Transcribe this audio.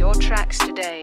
Your tracks today.